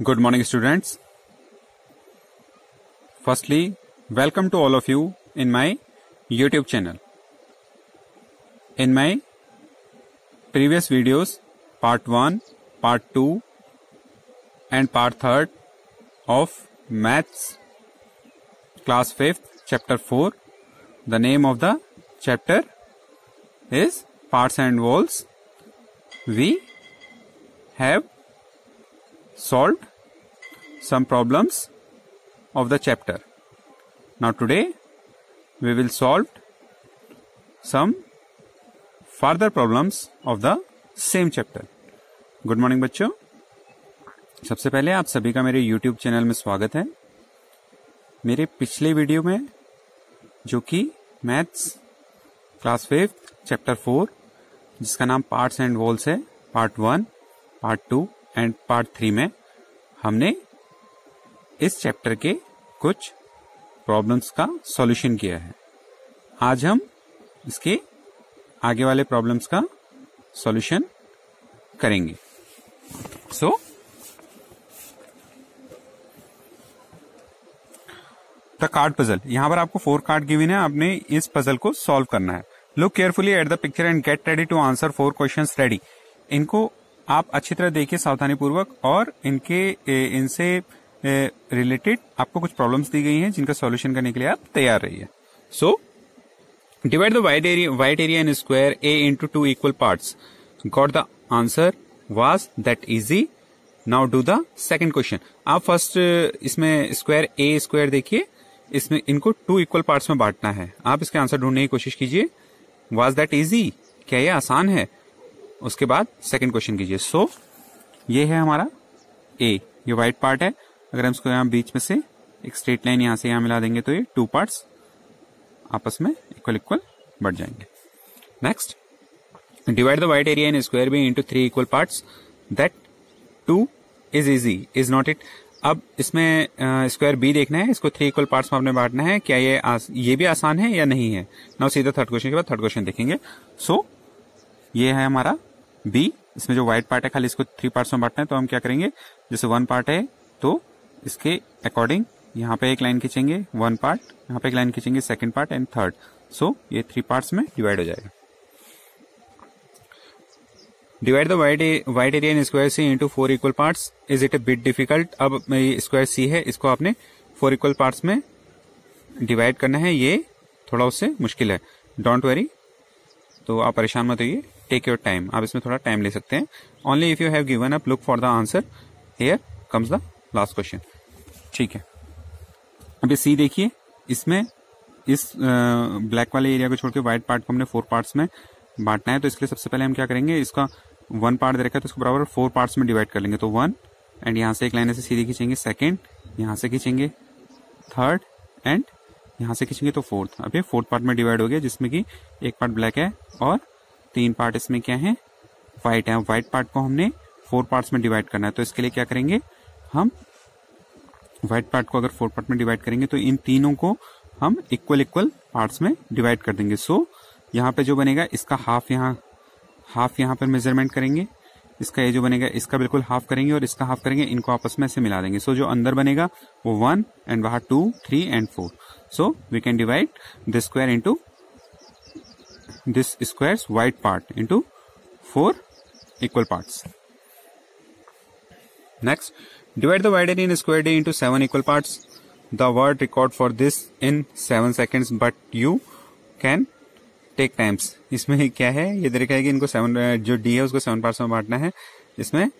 Good morning, students. Firstly, welcome to all of you in my YouTube channel. In my previous videos, part 1, part 2, and part 3rd of Maths class 5th, chapter 4, the name of the chapter is Parts and Walls. We have solved some problems of the chapter. Now today, we will solve some further problems of the same chapter. Good morning बच्चों सबसे पहले आप सभी का मेरे YouTube channel में स्वागत है मेरे पिछले वीडियो में, जो कि maths class fifth chapter four जिसका नाम पार्ट्स एंड वॉल्स है part one part two and part three में हमने इस चैप्टर के कुछ प्रॉब्लम्स का सॉल्यूशन किया है। आज हम इसके आगे वाले प्रॉब्लम्स का सॉल्यूशन करेंगे। So so, the card puzzle यहाँ पर आपको फोर कार्ड गिवन है। आपने इस पजल को सॉल्व करना है। Look carefully at the picture and get ready to answer four question ready इनको आप अच्छी तरह देखिए सावधानी पूर्वक और इनके इनसे रिलेटेड आपको कुछ प्रॉब्लम्स दी गई हैं जिनका सॉल्यूशन करने के लिए आप तैयार रहिए। So divide the white area white area in square A into two equal parts got the answer was that easy now do the second question आप फ़र्स्ट इसमें स्क्वायर ए स्क्वायर देखिए। इसमें इनको टू इक्वल पार्ट्स में बांटना है। आप इसके आंसर ढूँढने की कोशिश कीजिए। वाज दैट इजी क्या ये आसान है? उसके बाद सेकंड क्वेश्चन कीजिए। सो so, ये है हमारा ए ये व्हाइट पार्ट है। अगर हम इसको यहाँ बीच में से एक स्ट्रेट लाइन यहाँ से यहाँ मिला देंगे तो ये टू पार्ट्स आपस में इक्वल इक्वल बढ़ जाएँगे। Next divide the white area in square B into three equal parts that too is easy is not it अब इसमें स्क्वायर बी देखना है इसको थ्री इक्वल पार्ट्स में आपने बांटना है। क्या ये आस, ये भी आसान है या नहीं है? नाउ सीधा थर्ड क्वेश्चन के बाद थर्ड क्वेश्चन देखेंगे। सो so, ये है हमारा बी इसमें जो व्हाइट पार्ट है खाली इसको थ्री पार्ट्स में बांटना है तो हम क्या करेंगे? जैसे वन पार्ट है तो इसके अकॉर्डिंग यहाँ पे एक लाइन खींचेंगे वन पार्ट यहाँ पे एक लाइन खींचेंगे second part and third so ये थ्री पार्ट्स में डिवाइड हो जाएगा। Divide the white white area in square C into four equal parts is it a bit difficult अब स्क्वायर सी है, इसको आपने फोर इक्वल पार्ट्स में डिवाइड करना है, ये थोड़ा उससे मुश्किल है। डोंट वेरी तो आप परेशान मत होइए। टेक योर टाइम आप इसमें थोड़ा टाइम ले सकते हैं। Only if you have given up look for the answer here comes the last question ठीक है। अब सी देखिए, इसमें इस ब्लैक वाले एरिया को छोड़ के व्हाइट पार्ट को हमने फोर पार्ट्स में बांटना है तो इसके लिए सबसे पहले हम क्या करेंगे, इसका वन पार्ट दे रखा है तो इसको बराबर फोर पार्ट्स में डिवाइड कर लेंगे। तो वन एंड यहाँ से एक लाइन ऐसे सीधी खींचेंगे सेकेंड यहाँ से खींचेंगे थर्ड एंड यहाँ से खींचेंगे तो फोर्थ अब ये फोर्थ पार्ट में डिवाइड हो गया, जिसमें कि एक पार्ट ब्लैक है और तीन पार्ट इसमें क्या है व्हाइट है। व्हाइट पार्ट को हमने फोर पार्ट्स में डिवाइड करना है तो इसके लिए क्या करेंगे, हम व्हाइट पार्ट को अगर फोर पार्ट में डिवाइड करेंगे तो इन तीनों को हम इक्वल इक्वल पार्ट्स में डिवाइड कर देंगे। सो so, यहाँ पे जो बनेगा इसका हाफ़ यहाँ हाफ़ यहाँ पर मेज़रमेंट करेंगे। इसका ये जो बनेगा इसका बिल्कुल हाफ़ करेंगे और इसका हाफ़ करेंगे इनको आपस में ऐसे मिला देंगे। सो so, जो अंदर बनेगा वो वन एंड बाहर two three and four so we can divide this square into this square white part into four equal parts next divide the white in square D into seven equal parts the world record for this in seven seconds but you can take times इसमें क्या है? ये देखा है कि इनको seven जो D है, उसको सेवन पार्ट्स में बांटना है। इसमें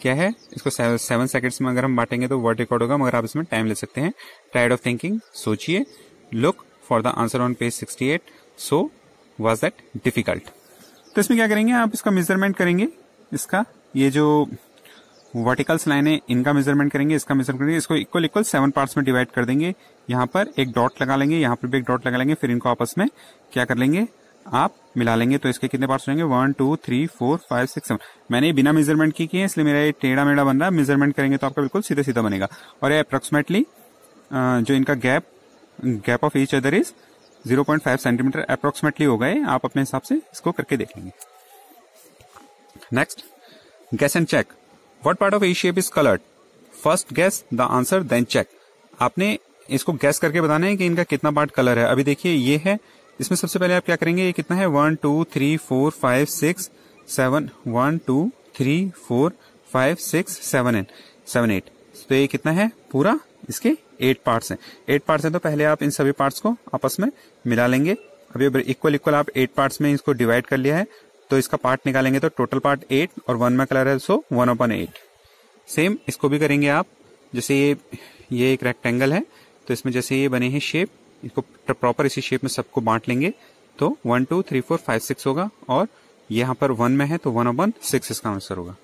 क्या है? इसको सेवन सेकंड्स में अगर हम बांटेंगे तो वर्ड रिकॉर्ड होगा, मगर आप इसमें टाइम ले सकते हैं। टाइड ऑफ़ थिंकिंग सोचिए। Look for the answer on page sixty eight so was that difficult तो इसमें क्या करेंगे? आप इसका मेज़रमेंट करेंगे। इसका, ये जो वर्टिकल्स लाइन है इनका मेज़रमेंट करेंगे, इसका मेज़रमेंट करेंगे, इसको इक्वल इक्वल सेवन पार्ट्स में डिवाइड कर देंगे। यहाँ पर एक डॉट लगा लेंगे, यहाँ पर भी एक डॉट लगा लेंगे, फिर इनको आपस में क्या कर लेंगे? आप मिला लेंगे। तो इसके कितने पार्ट्स होंगे one two three four five six seven मैंने बिना मेज़रमेंट की किए इसलिए मेरा ये टेढ़ा मेढ़ा बन रहा है। मेज़रमेंट करेंगे तो आपका बिल्कुल सीधा सीधा बनेगा। और ये अप्रोक्सीमेटली जो इनका gap gap of each other is 0.5 centimetre approximately होगा ये आप अपने हिसाब से इसको करके देख लेंगे। Next guess and check what part of a shape is coloured first guess the answer then check आपने इसको गैस करके बताना है कि इनका कितना पार्ट कलर है। अभी देखिए, ये है। इसमें सबसे पहले आप क्या करेंगे, ये कितना है? One two three four five six seven one two three four five six seven eight seven eight तो ये कितना है? पूरा इसके एट पार्ट्स हैं। एट पार्ट्स हैं तो पहले आप इन सभी पार्ट्स को आपस में मिला लेंगे। अभी इक्वल इक्वल आप एट पार्ट्स में इसको डिवाइड कर लिया है। तो इसका पार्ट निकालेंगे तो टोटल पार्ट एट और वन में कलर है so one upon eight same इसको भी करेंगे आप, जैसे ये ये एक रेक्टेंगल है तो इसमें जैसे ये बने हैं शेप इसको प्रॉपर इसी शेप में सबको बांट लेंगे तो one two three four five six होगा, और यहाँ पर वन में है तो वन अपन सिक्स इसका आंसर होगा.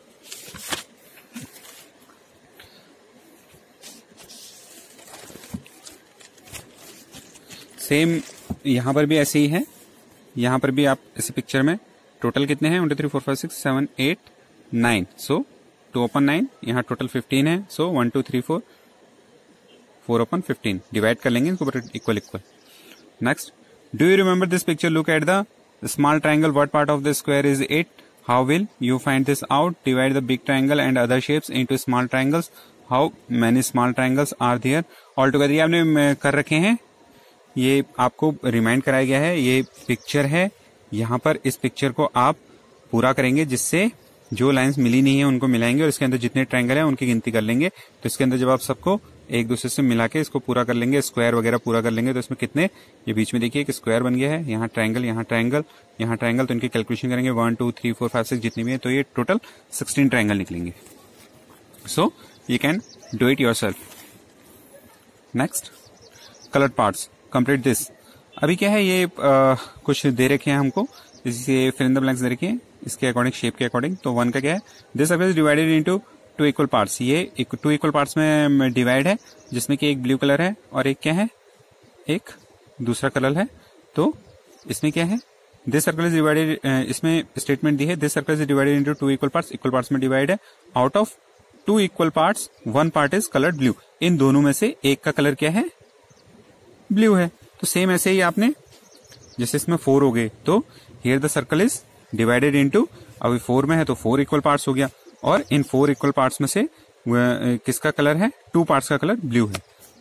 सेम यहाँ पर भी ऐसे ही है, यहाँ पर भी आप इसी पिक्चर में टोटल कितने हैं? One two three four five six seven eight nine so two upon nine यहाँ टोटल फिफ्टीन है। So one two three four four upon fifteen divide कर लेंगे इसको equal equal next do you remember this picture look at the small triangle what part of the square is will you find this out divide the big triangle and other shapes into small triangles how many small triangles are there all together ये आपने कर रखे हैं। ये आपको remind कराया गया है। ये पिक्चर है। यहाँ पर इस पिक्चर को आप पूरा करेंगे, जिससे जो लाइंस मिली नहीं है, उनको मिलाएँगे और इसके अंदर जितने ट्रायंगल है, उनकी गिनती कर लेंगे। तो इसके अंदर जब आप सबको एक दूसरे से मिला के इसको पूरा कर लेंगे स्क्वायर वगैरह पूरा कर लेंगे तो इसमें कितने? ये बीच में देखिए कि स्क्वायर बन गया है, यहाँ ट्रायंगल यहाँ ट्रायंगल यहाँ ट्रायंगल तो इनकी कैलकुलेशन करेंगे। One two three four five six जितनी भी है तो ये टोटल सिक्सटीन ट्रायंगल निकलेंगे। So you can do it yourself next coloured parts complete this अभी क्या है ये आ, कुछ दे रखे हैं हमको। जैसे फिर इन द ब्लैंक्स दे रखे हैं इसके अकॉर्डिंग शेप के अकॉर्डिंग तो वन का क्या है this surface divided into two equal parts ये टू इक्वल पार्ट्स में डिवाइड है जिसमें कि एक ब्लू कलर है और एक क्या है एक दूसरा कलर है। तो इसमें क्या है दिस सर्कल इज़ डिवाइडेड इसमें स्टेटमेंट दी है this circle is divided into two equal parts equal parts में डिवाइड है। Out of two equal parts one part is coloured blue इन दोनों में से एक का कलर क्या है ब्लू है। तो सेम ऐसे ही आपने, जैसे इसमें फोर हो गए तो here the circle is divided into अभी फोर में है तो फोर इक्वल पार्ट्स हो गया, और इन फोर इक्वल पार्ट्स में से किसका कलर है? टू पार्ट्स का कलर ब्लू है।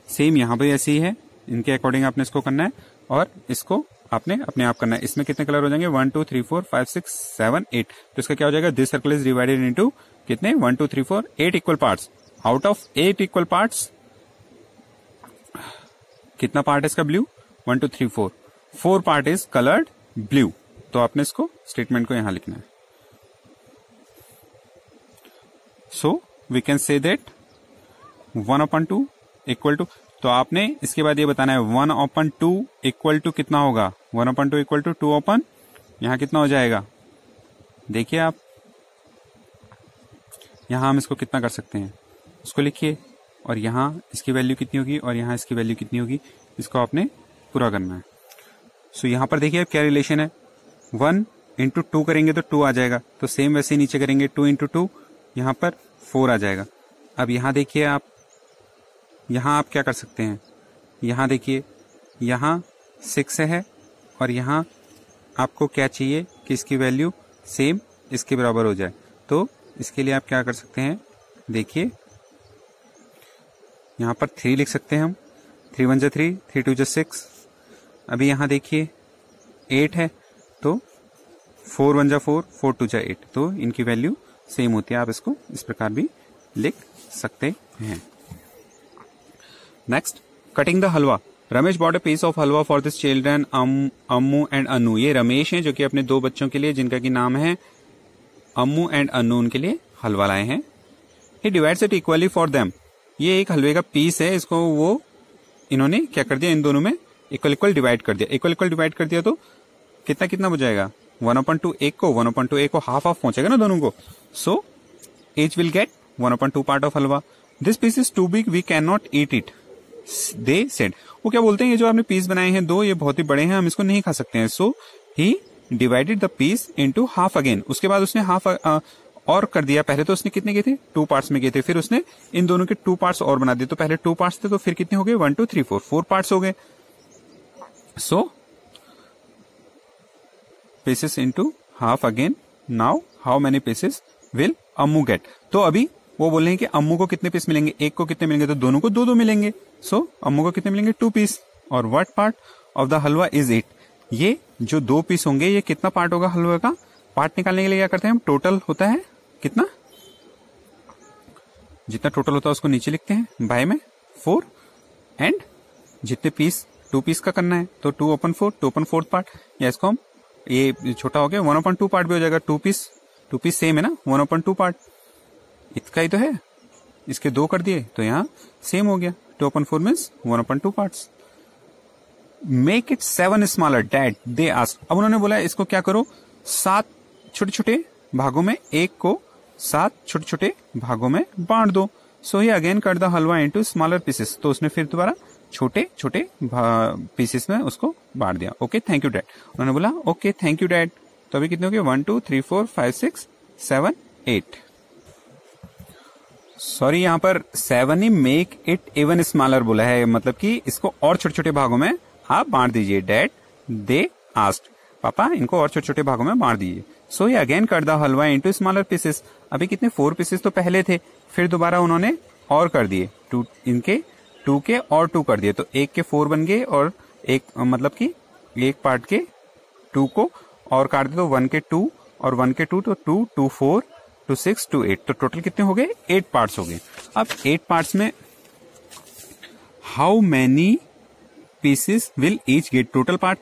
सेम यहाँ पे ऐसे ही है, इनके अकॉर्डिंग आपने इसको करना है, और इसको आपने अपने आप करना है। इसमें कितने कलर हो जाएँगे? One two three four five six seven eight तो इसका क्या हो जाएगा? This circle is divided into कितने? One two three four eight equal parts out of eight equal parts कितना पार्ट है इसका blue one two three four four part is coloured blue तो आपने इसको स्टेटमेंट को यहाँ लिखना है। So we can say that one upon two equal to तो आपने इसके बाद ये बताना है one upon two equal to कितना होगा? One upon two equal to two upon यहाँ कितना हो जाएगा? देखिए आप, यहाँ हम इसको कितना कर सकते हैं? उसको लिखिए, और यहाँ इसकी वैल्यू कितनी होगी, और यहाँ इसकी वैल्यू कितनी होगी? इसको आपने पूरा करना है। सो so, यहाँ पर देखिए क्या रिलेशन है? वन इंटू टू करेंगे तो टू आ जाएगा। तो सेम वैसे नीचे करेंगे टू इंटू टू यहाँ पर फोर आ जाएगा। अब यहाँ देखिए आप यहाँ आप क्या कर सकते हैं? यहाँ देखिए यहाँ सिक्स है और यहाँ आपको क्या चाहिए कि इसकी वैल्यू सेम इसके बराबर हो जाए। तो इसके लिए आप क्या कर सकते हैं? देखिए यहाँ पर थ्री लिख सकते हैं हम। थ्री वन जो थ्री थ्री टू जो सिक्स अभी यहाँ देखिए एट है तो फोर वन जा फोर फोर टू जा एट तो इनकी वैल्यू सेम होती है। आप इसको इस प्रकार भी लिख सकते हैं। Next cutting the halwa Ramesh a piece of halwa for this children Ammu and Anu ये रमेश हैं, जो कि अपने दो बच्चों के लिए, जिनका की नाम है अम्मू एंड अनु उनके लिए हलवा लाए हैं। He divides it equally for them ये एक हलवे का पीस है, इसको वो इन्होंने क्या कर दिया, इन दोनों में इक्वल इक्वल डिवाइड कर दिया। इक्वल इक्वल डिवाइड कर दिया तो कितना कितना बजाएगा वन अपन टू एक को, वन अपन टू एक को हाफ़ हाफ़ पहुंचेगा ना दोनों को। So each will get one upon two part of halwa. This piece is too big we can not eat it they said वो क्या बोलते हैं? ये जो आपने पीस बनाए हैं दो, ये बहुत ही बड़े हैं, हम इसको नहीं खा सकते हैं। So he divided the piece into half again उसके बाद उसने हाफ़ और कर दिया। पहले तो उसने कितने किए थे? टू पार्ट्स में किए थे। फिर उसने इन दोनों के टू पार्ट्स और बना दिए। तो पहले टू पार्ट्स थे तो फिर कितने हो गए? One two three four four parts हो गए। So pieces into half again. Now how many pieces will ammu get? तो अभी वो बोल रहे हैं कि अम्मू को कितने पीस मिलेंगे? एक को कितने मिलेंगे? तो दोनों को दो दो मिलेंगे। सो so, अम्मू को कितने मिलेंगे? टू पीस और what part of the halwa is it ये जो दो पीस होंगे ये कितना पार्ट होगा हलवा का? पार्ट निकालने के लिए क्या करते हैं हम? टोटल होता है कितना? जितना टोटल होता है उसको नीचे लिखते हैं। बाय में फोर एंड जितने पीस टू पीस का करना है तो two upon four, two upon fourth part, या इसको हम, ये छोटा हो गया, वन ओपन टू पार्ट भी हो जाएगा, two piece two piece same है ना, वन ओपन टू पार्ट। इसका ही तो है, इसके दो कर दिए तो यहाँ सेम हो गया, two upon four means one upon two part make it seven smaller that they ask अब उन्होंने बोला, इसको क्या करो, सात छोटे छोटे भागों में, एक को सात छोटे छोटे भागों में बांट दो। So he again cut the halwa into smaller pieces तो उसने फिर दोबारा छोटे छोटे पीसेस में उसको बांट दिया। ओके थैंक यू डैड उन्होंने बोला ओके थैंक यू डैड तो अभी कितने हो गए? One two three four five six seven eight sorry यहाँ पर seven he make it even smaller बोला है। मतलब कि इसको और छोटे छोटे भागों में आप बांट दीजिए। डैड दे आस्ट पापा, इनको और छोटे छोटे भागों में बांट दीजिए। सो ये again cut the halwa into smaller pieces अभी कितने फोर पीसेस तो पहले थे, फिर दोबारा उन्होंने और कर दिए। टू इनके टू के और टू कर दिए तो एक के फोर बन गए और एक मतलब कि एक पार्ट के टू को और काट दिए तो वन के टू और वन के टू तो two two four, two six, two eight तो टोटल कितने हो गए? एट पार्ट्स हो गए। अब एट पार्ट्स में how many pieces will each get total part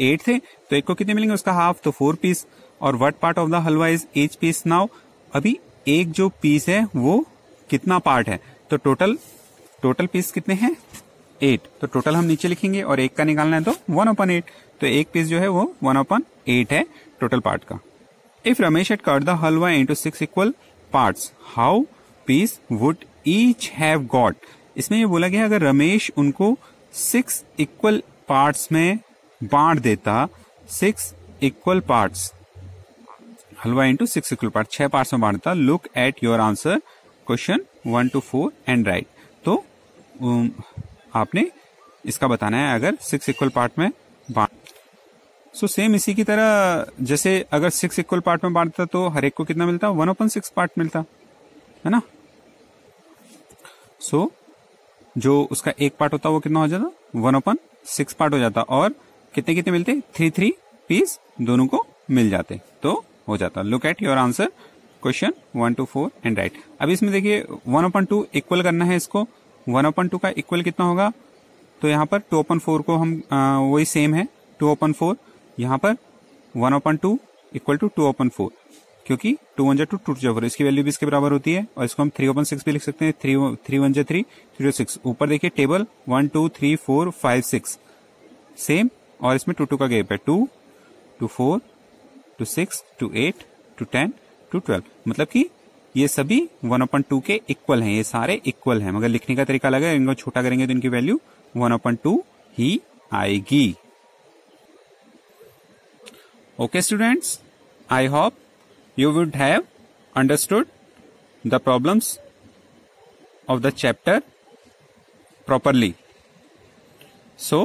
eight थे? तो एक को कितने मिलेंगे? उसका हाफ़ तो फोर पीस और what part of the halwa is each piece now? अभी एक जो पीस है, वो कितना पार्ट है? तो टोटल टोटल पीस कितने हैं? एट तो टोटल हम नीचे लिखेंगे और एक का निकालना है तो वन ओपन एट तो एक पीस जो है वो वन ओपन एट है टोटल पार्ट का. If Ramesh had cut the halwa into six equal part how piece would each have got इसमें ये बोला गया, अगर रमेश उनको सिक्स इक्वल पार्ट्स में बांट देता six equal parts halwa into six equal part छह पार्ट्स में बांटता look at your answer question one two four and write आपने इसका बताना है अगर सिक्स इक्वल पार्ट में बांट सो so, सेम इसी की तरह जैसे अगर सिक्स इक्वल पार्ट में बांटता तो हर एक को कितना मिलता? वन ओपन सिक्स पार्ट मिलता है ना? सो so, जो उसका एक पार्ट होता वो कितना हो जाता? वन ओपन सिक्स पार्ट हो जाता और कितने कितने मिलते? थ्री थ्री पीस दोनों को मिल जाते तो हो जाता। Look at your answer question one two four and write अब इसमें देखिए वन ओपन टू इक्वल करना है इसको। वन ओपन टू का इक्वल कितना होगा? तो यहाँ पर टू ओपन फोर को हम वही सेम है, टू ओपन फोर। यहाँ पर one upon two equal two two upon four, क्योंकि टू वन जा टू टू जा फोर इसकी वैल्यू भी इसके बराबर होती है, और इसको हम थ्री ओपन सिक्स भी लिख सकते हैं, थ्री थ्री वन जे थ्री थ्री सिक्स। ऊपर देखिए table one two three four five six same और इसमें टू टू का गैप है, two two four, two six, two eight, two ten, two twelve. मतलब कि ये सभी वन अपन टू के इक्वल हैं, ये सारे इक्वल हैं। मगर लिखने का तरीका अलग है, इनको छोटा करेंगे तो इनकी वैल्यू वन अपन टू ही आएगी। Okay students I hope you would have understood the problems of the chapter properly so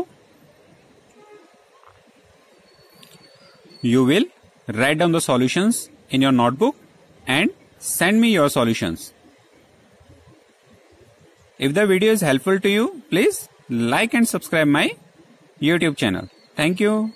you will write down the solutions in your notebook and send me your solutions. If the video is helpful to you, please like and subscribe my YouTube channel. Thank you.